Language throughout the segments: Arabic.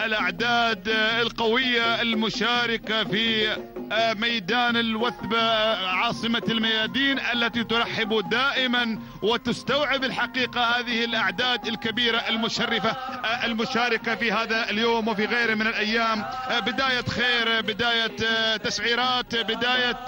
الأعداد القوية المشاركة في ميدان الوثبة عاصمة الميادين التي ترحب دائما وتستوعب الحقيقة هذه الأعداد الكبيرة المشرفة المشاركة في هذا اليوم وفي غيره من الأيام. بداية خير بداية تسعيرات بداية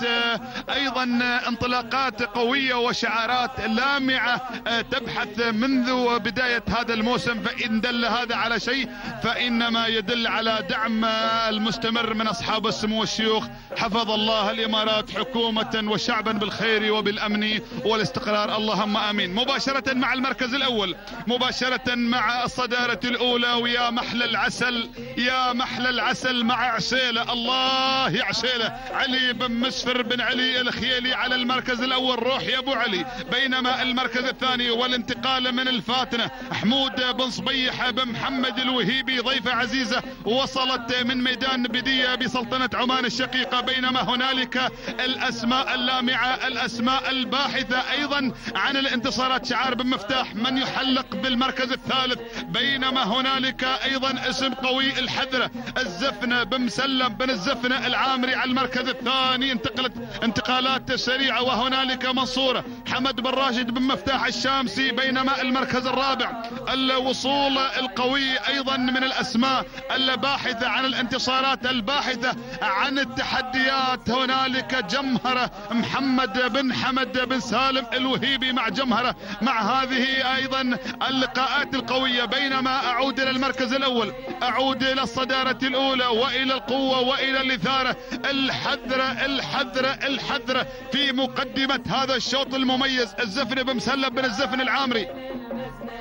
أيضا انطلاقات قوية وشعارات لامعة تبحث منذ بداية هذا الموسم فإن دل هذا على شيء فإنما يدل على دعم المستمر من أصحاب السمو والشيوخ. حفظ الله الإمارات حكومة وشعبا بالخير وبالأمن والاستقرار. اللهم آمين. مباشرة مع المركز الأول. مباشرة مع الصدارة الأولى. ويا محلى العسل. يا محلى العسل مع عسيلة. الله يا عسيلة. علي بن مسفر بن علي الخيلي على المركز الأول. روح يا أبو علي. بينما المركز الثاني والانتقال من الفاتنة. حمود بن صبيح بن محمد الوهيبي ضيفة عزيزة وصلت من ميدان بدية بسلطنة عمان الشقيقة بينما هنالك الأسماء اللامعة الأسماء الباحثة أيضا عن الانتصارات. شعار بن مفتاح من يحلق بالمركز الثالث. بينما هنالك أيضا اسم قوي الحذرة الزفنة بن مسلم بن الزفنة العامري على المركز الثاني. انتقلت انتقالات سريعة وهنالك منصورة حمد بن راشد بن مفتاح الشامسي بينما المركز الرابع. الوصول القوي أيضا من الأسماء الباحثة عن الانتصارات الباحثة عن التحديات. هنالك جمهرة محمد بن حمد بن سالم الوهيبي مع جمهرة مع هذه أيضا اللقاءات القوية. بينما أعود إلى المركز الأول أعود إلى الصدارة الأولى وإلى القوة وإلى الإثارة. الحذرة الحذرة الحذرة في مقدمة هذا الشوط المميز الزفن بن مسلم بن الزفن العامري.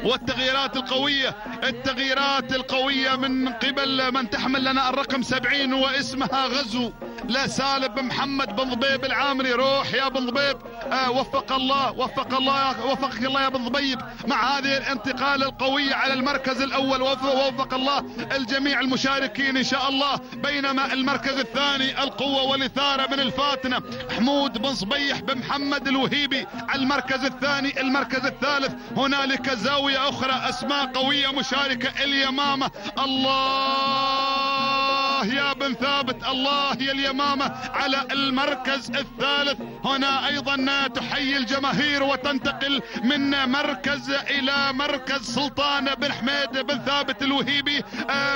والتغييرات القوية التغييرات القوية من قبل من تحمل لنا الرقم سبعين واسمها غزو. لا سالم بن محمد بن ضبيب العامري روح يا بن ضبيب. آه وفق الله وفق الله وفقك الله يا بن ضبيب. مع هذه الانتقال القوية على المركز الأول ووفق الله الجميع المشاركين إن شاء الله. بينما المركز الثاني القوة والإثارة من الفاتنة. حمود بن صبيح بن محمد الوهيبي المركز الثاني المركز الثالث. هنالك زاوية أخرى أسماء قوية مشاركة اليمامة. الله Lord. يا بن ثابت الله يا اليمامة. على المركز الثالث هنا أيضا تحيي الجماهير وتنتقل من مركز إلى مركز سلطان بن حميد بن ثابت الوهيبي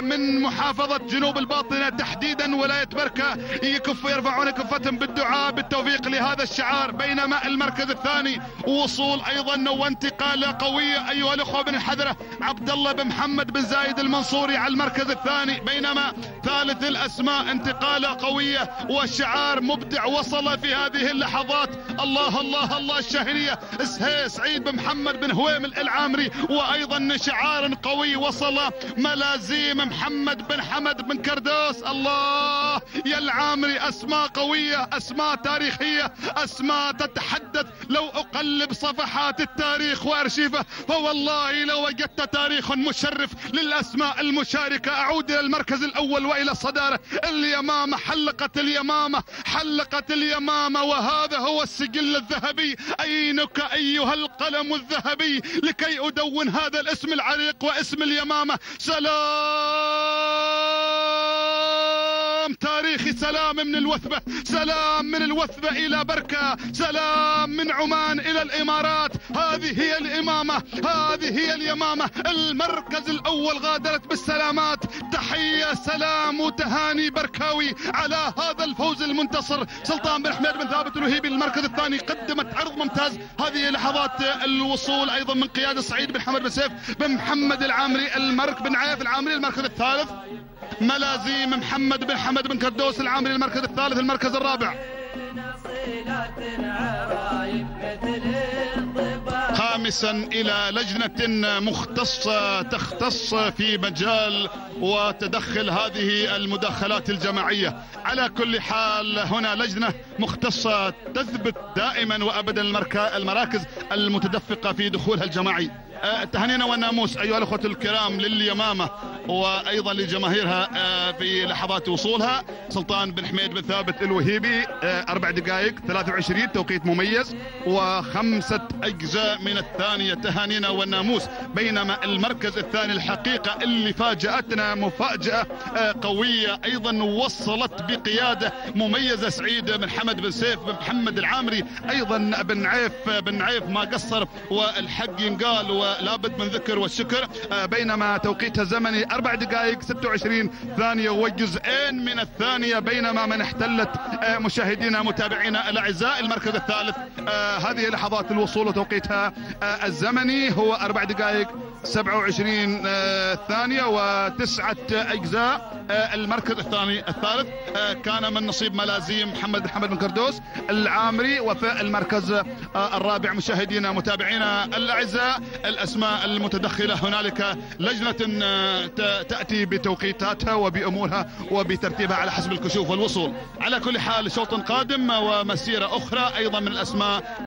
من محافظة جنوب الباطنة. تحديدا ولاية بركة. يكف يرفعون كفتهم بالدعاء بالتوفيق لهذا الشعار بينما المركز الثاني. وصول أيضا وانتقال قوية أيها الأخوة بن الحذرة. عبد الله بن محمد بن زايد المنصوري على المركز الثاني. بينما ثالث الأسماء انتقالة قوية والشعار مبدع وصل في هذه اللحظات. الله الله الله الشهرية. سعيد بن محمد بن هويمل العامري وأيضا شعار قوي وصل ملازيم محمد بن حمد بن كردوس. الله يا العامري أسماء قوية أسماء تاريخية أسماء تتحدث. لو أقلب صفحات التاريخ وأرشيفه فوالله لو وجدت تاريخ مشرف للأسماء المشاركة. أعود إلى المركز الأول وإلى الصدارة اليمامة حلقت اليمامة حلقت اليمامة وهذا هو السجل الذهبي. أينك أيها القلم الذهبي؟ لكي أدون هذا الاسم العريق واسم اليمامة. سلام! سلام من الوثبة سلام من الوثبة إلى بركة سلام من عمان إلى الإمارات. هذه هي الإمامة هذه هي اليمامة. المركز الأول غادرت بالسلامات. تحية سلام وتهاني بركاوي على هذا الفوز المنتصر. سلطان بن حميد بن ثابت الوهيبي للمركز الثاني قدمت عرض ممتاز. هذه لحظات الوصول أيضا من قيادة سعيد بن حمد بن سيف بن محمد العامري المرك بن عيف العامري المركز الثالث. ملازيم محمد بن حمد بن كردوس العامري المركز الثالث المركز الرابع. خامسا إلى لجنة مختصة تختص في مجال وتدخل هذه المداخلات الجماعية. على كل حال هنا لجنة مختصة تثبت دائما وابدا المراكز المتدفقة في دخولها الجماعي. تهانينا والناموس أيها الأخوة الكرام لليمامة. وأيضا لجماهيرها في لحظات وصولها سلطان بن حميد بن ثابت الوهيبي أربع دقائق 23 توقيت مميز وخمسة أجزاء من الثانية تهانينا والناموس بينما المركز الثاني الحقيقة اللي فاجأتنا مفاجأة قوية أيضا وصلت بقيادة مميزة سعيد بن حمد بن سيف بن محمد العامري أيضا بن عيف بن عيف ما قصر والحق ينقال ولابد من ذكر والشكر بينما توقيتها الزمني أربع دقائق 26 ثانية وجزئين من الثانية بينما من احتلت مشاهدينا متابعينا الأعزاء المركز الثالث هذه لحظات الوصول وتوقيتها الزمني هو أربع دقائق. 27 ثانية وتسعة أجزاء المركز الثاني الثالث كان من نصيب ملازيم محمد بن حمد بن كردوس العامري وفي المركز الرابع مشاهدينا متابعينا الأعزاء الأسماء المتدخلة هنالك لجنة تأتي بتوقيتاتها وبأمورها وبترتيبها على حسب الكشوف والوصول. على كل حال شوط قادم ومسيرة أخرى أيضا من الأسماء.